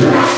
Yeah.